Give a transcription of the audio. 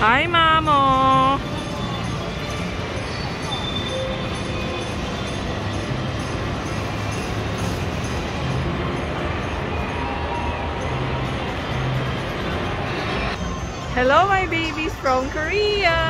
Hi, Mamo! Hello, my babies from Korea!